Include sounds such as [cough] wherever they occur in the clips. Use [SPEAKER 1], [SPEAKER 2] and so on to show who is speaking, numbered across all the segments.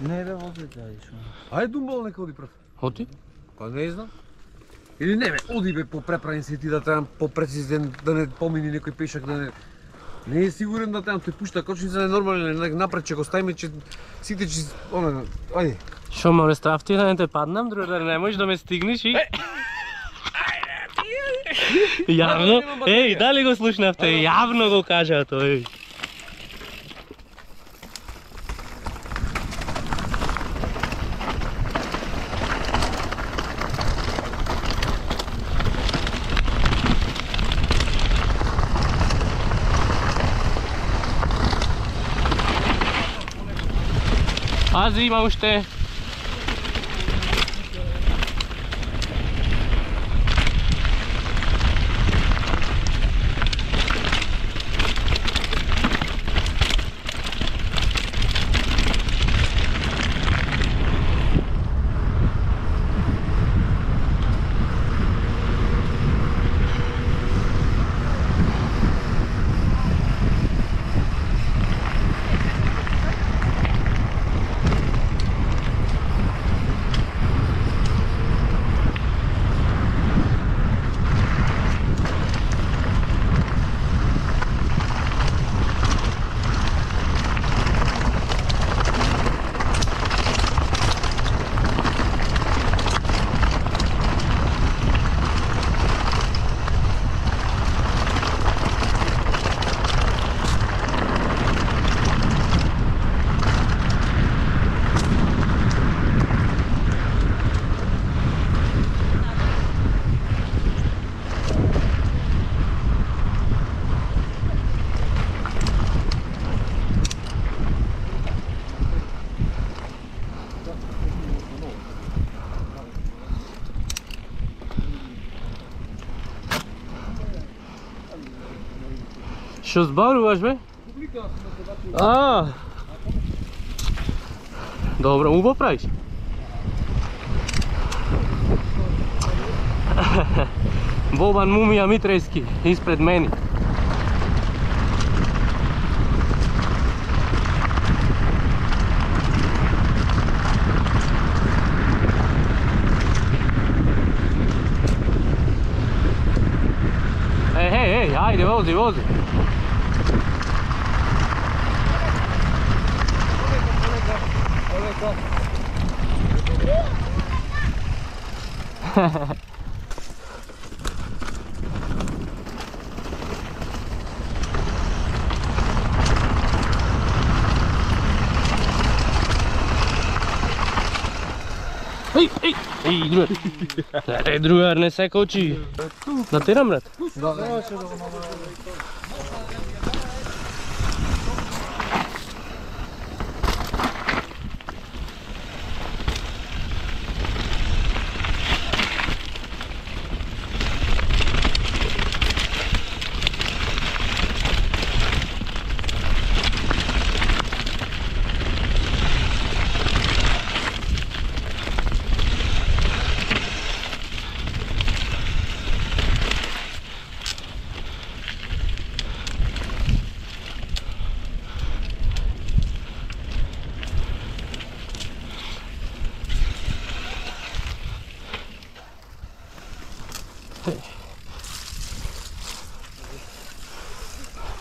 [SPEAKER 1] Не бе, возите, ајде шо.
[SPEAKER 2] Ајде Думбал нека оди прв.
[SPEAKER 3] Оти?
[SPEAKER 2] Па не знам. Или не бе, оди бе по преправен си ти да требам по-прецизен, да не помини некој пешак, да не... Не е сигурен да требам, тој пушта кочница не нормален, не напред ќе го ставиме, че сите че... Оне, ајде.
[SPEAKER 3] Шо ме рестрафти да не те паднам, друга да не можеш да ме стигнеш и... Јавно, еј, дали го слушнавте? Јавно го кажа тој. Nazývá už to je има уште. Што зборуваш бе? А. Добро, убаво правиш. Бобан Мумија Митрејски испред Ej, ej, ej, druhé. Tady druhé, dnes se kočí. Na ty namret.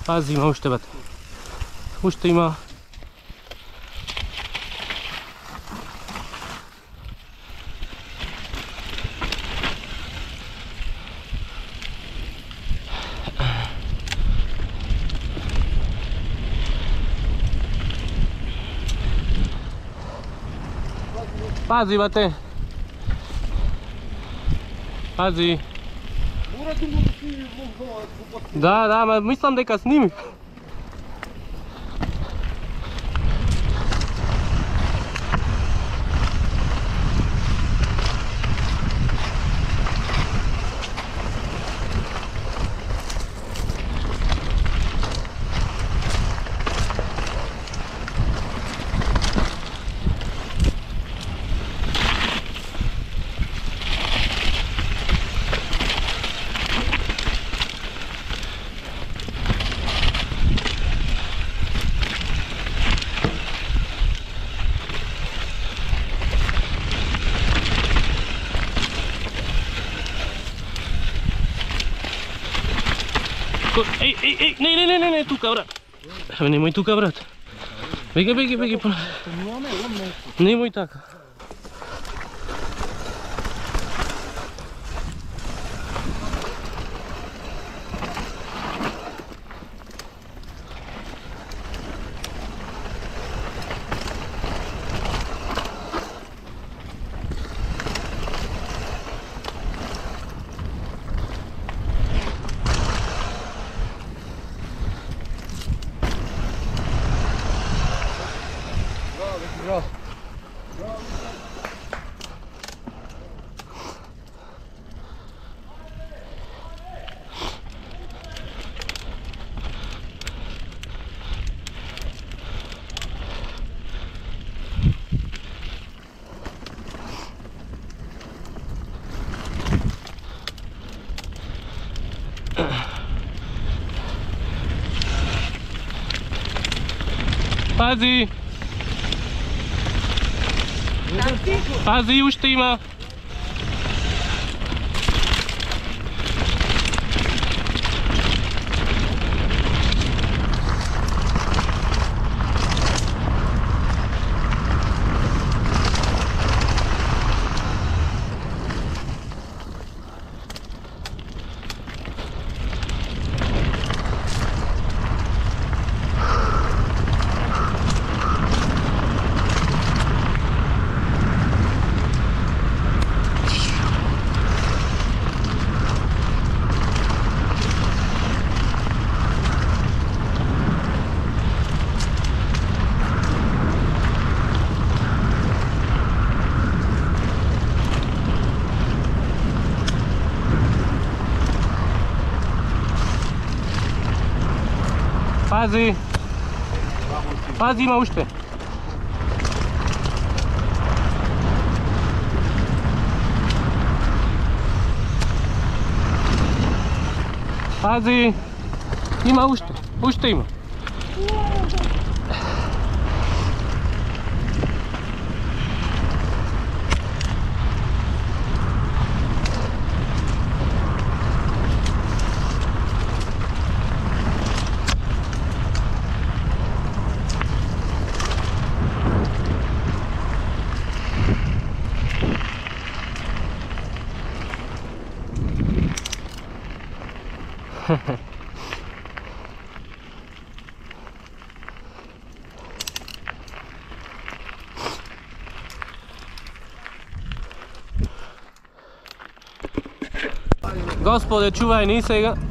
[SPEAKER 3] まず今押してばって押して今 Pázi, Bate! Pázi! Да, да, ма мислам дека сними. Еј, еј, не, не, не, не, не, тука, брат. Абе, немој тука, брат. Беги, беги, беги, па. Немој така. Faz aí. Faz aí o estima. Pazi! Pazi ima ušte! Pazi! Ima ušte, ušte ima. Gospode, čuvaj nisega.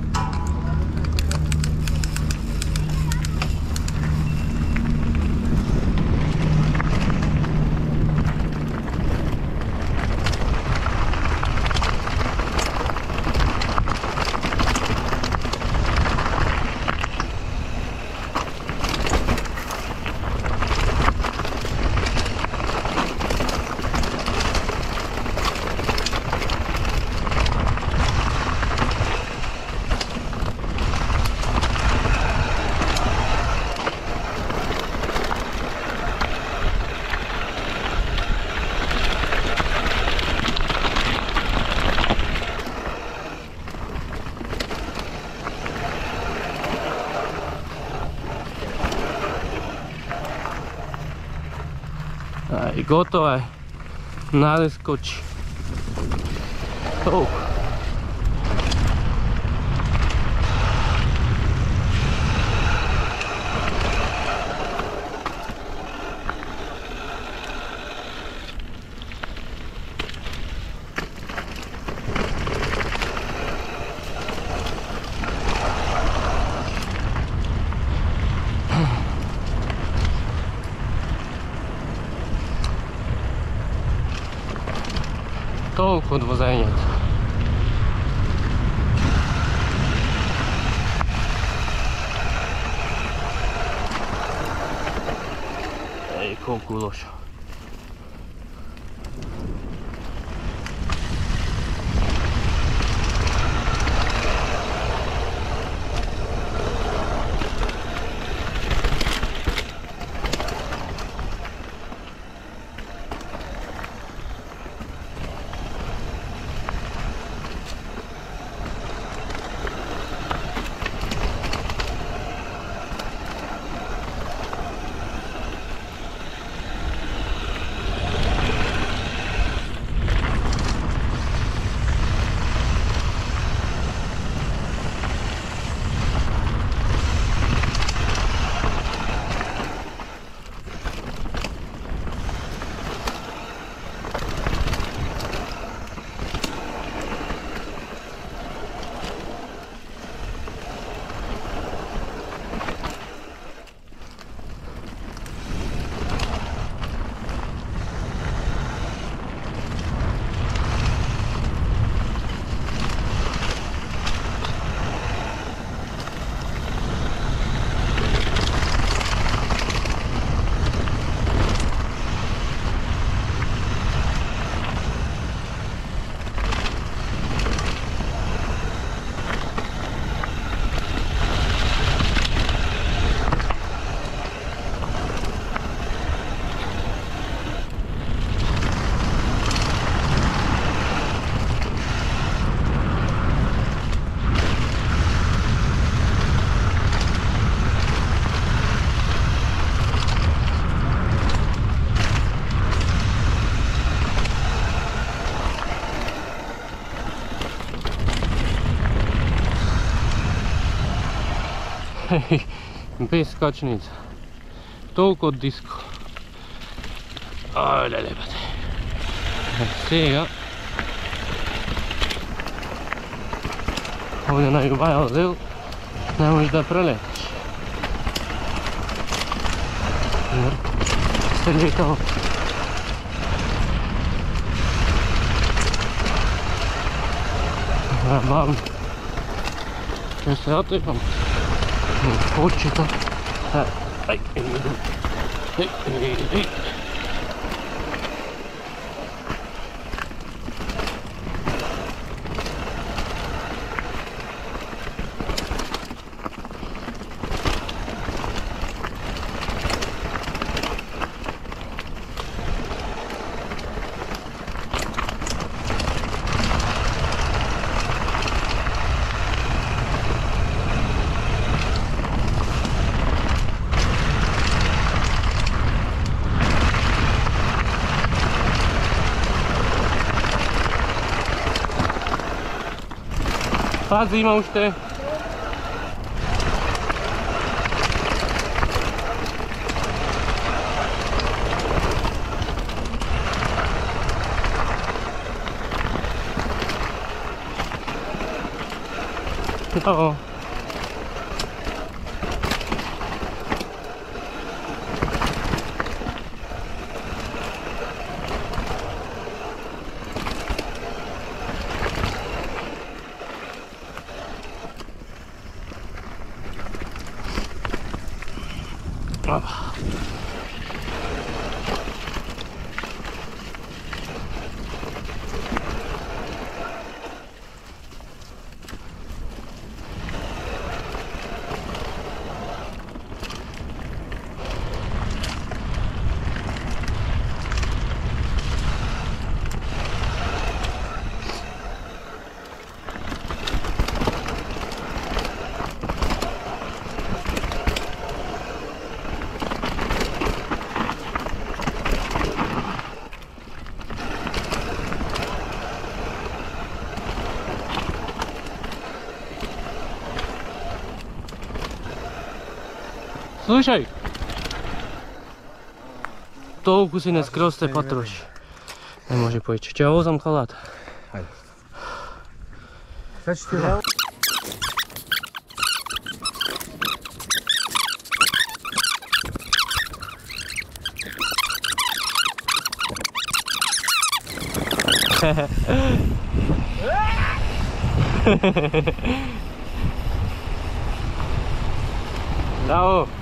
[SPEAKER 3] готова е. Наде скочи. необходимо зайняти. Ей, ком кулошу. [laughs] in pes skočnica. Toliko od disko. Ajde, lepate. Vsega. Ovdje naj vaja odel, ne možeš da preletiš. Jer se ljetao Mam jeszcze o ja tym pomóc. fortsätta här. Hej, hej, hej, hej. Bazı imam işte. Oh. Слушай! Толку си не скроз се патрош. Не може повече. Че озам халат. Хайде.
[SPEAKER 2] Сега ще ти Bravo!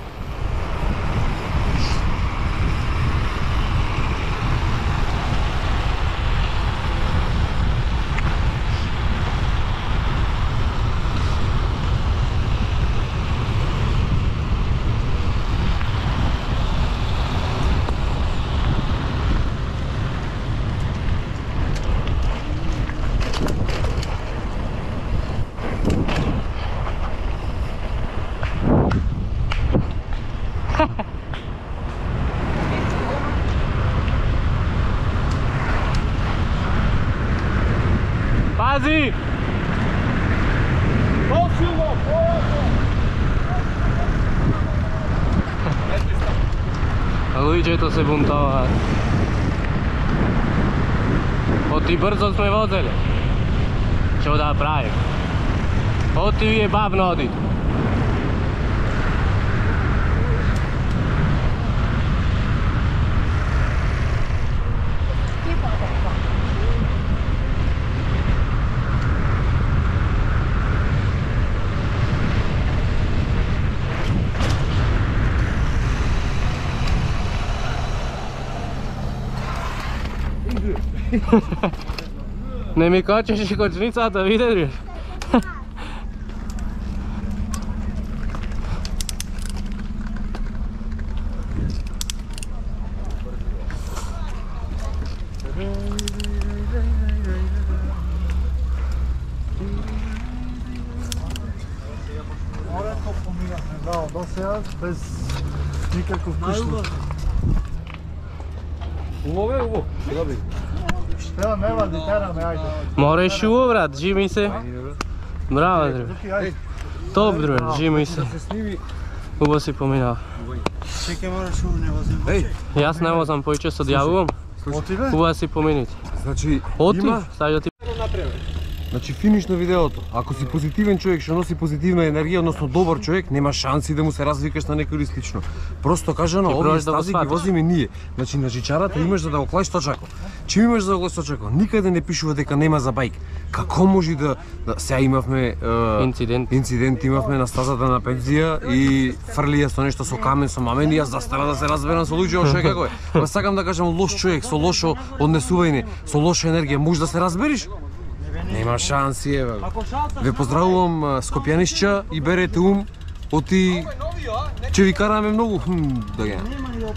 [SPEAKER 3] Браво. Pazi! A ludzie to se buntować. Bo ti brzo sme vozili. Čo da pravim? Od ti je [laughs] babno odit. Не ми качеш и кочницата, видиш?
[SPEAKER 1] Орето поминахме, браво, до сега без никаков кушлик.
[SPEAKER 2] Убаво е, убаво. Сега би.
[SPEAKER 1] Треба не вади, тераме, ајде.
[SPEAKER 3] Мореш убаво, брат, жи ми се. Браво, друг.
[SPEAKER 1] Ајде.
[SPEAKER 3] Добро, жими се.
[SPEAKER 2] Да.
[SPEAKER 3] Убаво си поминава.
[SPEAKER 1] Чекай, мораш у не возим.
[SPEAKER 2] Еј,
[SPEAKER 3] Јас не возам поичесто да јавувам.
[SPEAKER 1] Отиве?
[SPEAKER 3] Убаво си поминете.
[SPEAKER 2] значи
[SPEAKER 3] Оти,
[SPEAKER 2] има
[SPEAKER 3] да
[SPEAKER 2] Значи финиш на видеото. Ако си позитивен човек што носи позитивна енергија, односно добар човек, нема шанси да му се развикаш на некој слично. Просто кажано, овие
[SPEAKER 3] да
[SPEAKER 2] стази ги
[SPEAKER 3] сватиш.
[SPEAKER 2] возиме ние. Значи на жичарата имаш за да го клаиш точако. Чим имаш да го клаиш точако? Никаде не пишува дека нема за бајк. Како може да, да сега имавме е,
[SPEAKER 3] Инцидент.
[SPEAKER 2] инцидент имавме на стазата на пензија и фрлија со нешто со камен, со мамен и јас застара да се разберам со луѓе што е како е. Па сакам да кажам лош човек со лошо однесување, со лоша енергија, можеш да се разбериш? Нема шанси, еве. Ве поздравувам Скопјанишча и берете ум, оти ќе ви караме многу хм, да ги.
[SPEAKER 1] Нема ни да